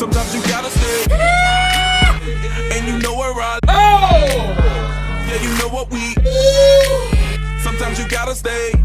Sometimes you gotta stay. And you know where I. Oh! Yeah, you know what we. Sometimes you gotta stay.